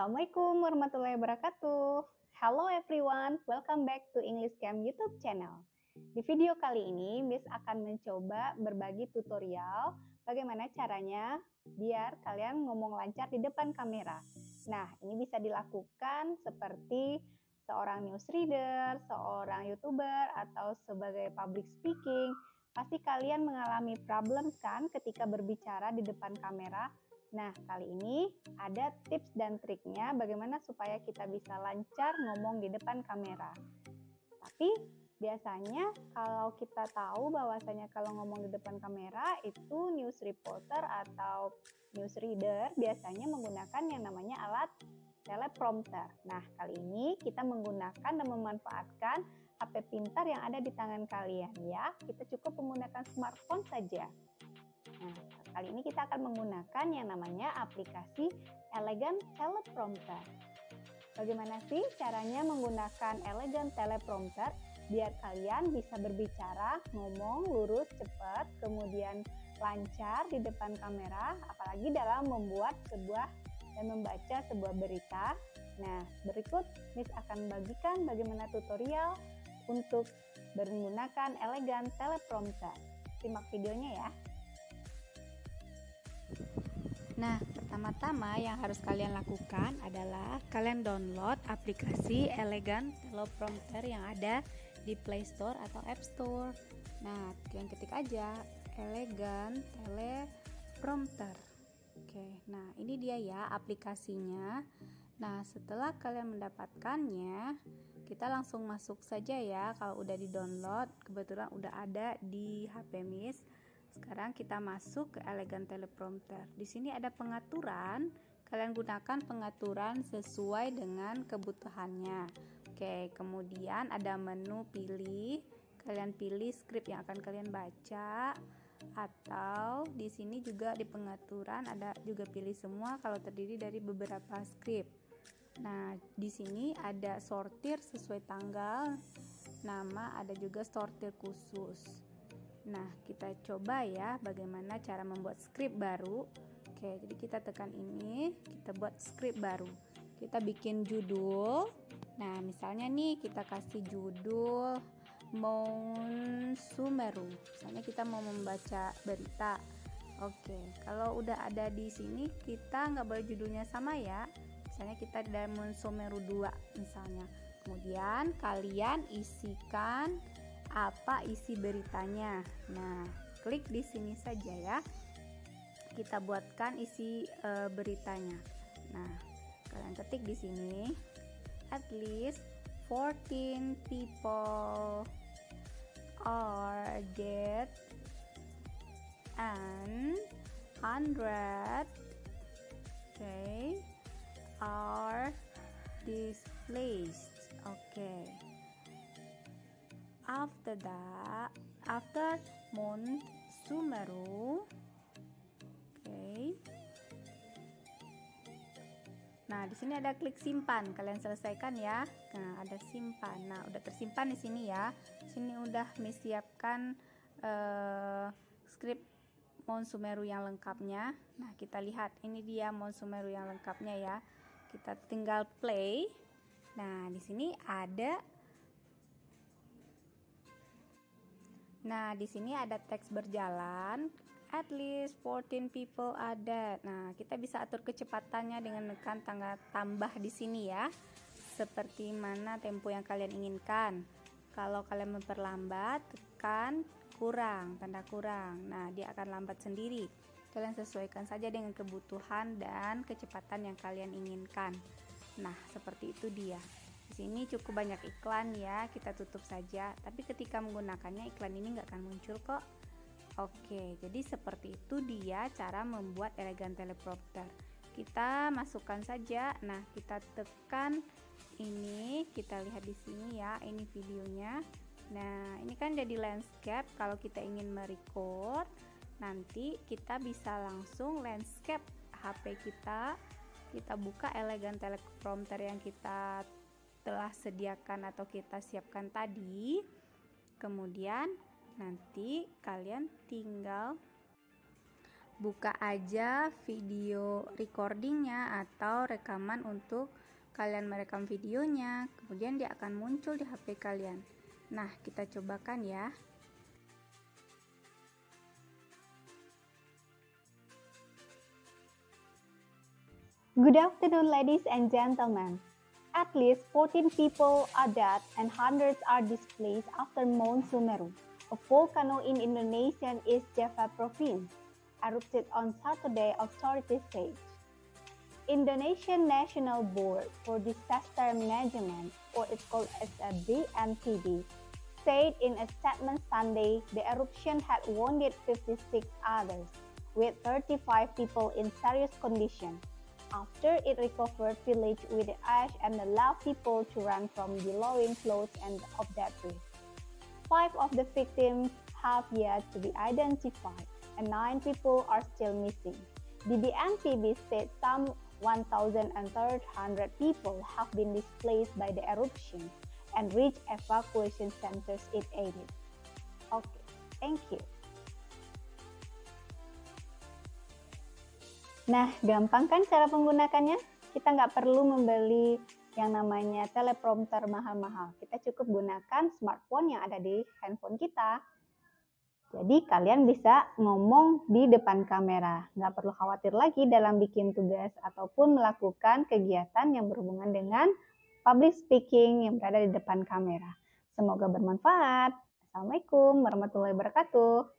Assalamualaikum warahmatullahi wabarakatuh. Hello everyone, welcome back to English Camp YouTube channel. Di video kali ini, Miss akan mencoba berbagi tutorial bagaimana caranya biar kalian ngomong lancar di depan kamera. Nah, ini bisa dilakukan seperti seorang newsreader, seorang youtuber, atau sebagai public speaking. Pasti kalian mengalami problem kan ketika berbicara di depan kamera Nah, kali ini ada tips dan triknya bagaimana supaya kita bisa lancar ngomong di depan kamera. Tapi biasanya kalau kita tahu bahwasanya kalau ngomong di depan kamera itu news reporter atau news reader biasanya menggunakan yang namanya alat teleprompter. Nah, kali ini kita menggunakan dan memanfaatkan HP pintar yang ada di tangan kalian ya. Kita cukup menggunakan smartphone saja. Nah, kali ini kita akan menggunakan yang namanya aplikasi Elegant Teleprompter. Bagaimana sih caranya menggunakan Elegant Teleprompter biar kalian bisa berbicara, ngomong lurus, cepat, kemudian lancar di depan kamera, apalagi dalam membuat sebuah dan membaca sebuah berita. Nah, berikut Miss akan bagikan bagaimana tutorial untuk menggunakan Elegant Teleprompter. Simak videonya ya. Nah, pertama-tama yang harus kalian lakukan adalah kalian download aplikasi Elegant Teleprompter yang ada di Play Store atau App Store. Nah, kalian ketik aja Elegant Teleprompter. Oke, nah ini dia ya aplikasinya. Nah, setelah kalian mendapatkannya, kita langsung masuk saja ya. Kalau udah di-download, kebetulan udah ada di HP Miss sekarang kita masuk ke Elegant Teleprompter. Di sini ada pengaturan. Kalian gunakan pengaturan sesuai dengan kebutuhannya. Oke, kemudian ada menu pilih. Kalian pilih script yang akan kalian baca atau di sini juga di pengaturan ada juga pilih semua kalau terdiri dari beberapa script. Nah, di sini ada sortir sesuai tanggal, nama, ada juga sortir khusus. Nah, kita coba ya bagaimana cara membuat script baru. Oke, jadi kita tekan ini, kita buat script baru. Kita bikin judul. Nah, misalnya nih kita kasih judul Mount Sumeru. Misalnya kita mau membaca berita. Oke, kalau udah ada di sini kita nggak boleh judulnya sama ya. Misalnya kita ada Mount Sumeru 2 misalnya. Kemudian kalian isikan apa isi beritanya. Nah, klik di sini saja ya. Kita buatkan isi e, beritanya. Nah, kalian ketik di sini at least 14 people are dead and 100 okay are displaced okay after that after Mount Sumeru okay. Nah, di sini ada klik simpan. Kalian selesaikan ya. Nah, ada simpan. Nah, udah tersimpan di sini ya. Sini udah siapkan uh, script Mount Sumeru yang lengkapnya. Nah, kita lihat ini dia Mount Sumeru yang lengkapnya ya. Kita tinggal play. Nah, di sini ada Nah, di sini ada teks berjalan. At least 14 people ada. Nah, kita bisa atur kecepatannya dengan menekan tangga tambah di sini ya. Seperti mana tempo yang kalian inginkan. Kalau kalian memperlambat, tekan kurang, tanda kurang. Nah, dia akan lambat sendiri. Kalian sesuaikan saja dengan kebutuhan dan kecepatan yang kalian inginkan. Nah, seperti itu dia. Di sini cukup banyak iklan ya, kita tutup saja. Tapi ketika menggunakannya iklan ini nggak akan muncul kok. Oke, jadi seperti itu dia cara membuat elegan teleprompter. Kita masukkan saja. Nah, kita tekan ini, kita lihat di sini ya, ini videonya. Nah, ini kan jadi landscape. Kalau kita ingin merecord, nanti kita bisa langsung landscape HP kita. Kita buka elegan teleprompter yang kita telah sediakan atau kita siapkan tadi. Kemudian nanti kalian tinggal buka aja video recordingnya atau rekaman untuk kalian merekam videonya. Kemudian dia akan muncul di HP kalian. Nah kita cobakan ya. Good afternoon ladies and gentlemen At least 14 people are dead and hundreds are displaced after Mount Sumeru a volcano in Indonesian East Java province erupted on Saturday, authorities said. Indonesian National Board for Disaster Management, or it's called as a BNPB, said in a statement Sunday the eruption had wounded 56 others, with 35 people in serious condition. After it recovered village with the ash and allowed people to run from the lowering clouds and of debris. Five of the victims have yet to be identified and nine people are still missing. The BNPB said some 1,300 people have been displaced by the eruption and reached evacuation centers it aided. Okay, thank you. Nah, gampang kan cara menggunakannya? Kita nggak perlu membeli yang namanya teleprompter mahal-mahal. Kita cukup gunakan smartphone yang ada di handphone kita. Jadi kalian bisa ngomong di depan kamera. Nggak perlu khawatir lagi dalam bikin tugas ataupun melakukan kegiatan yang berhubungan dengan public speaking yang berada di depan kamera. Semoga bermanfaat. Assalamualaikum warahmatullahi wabarakatuh.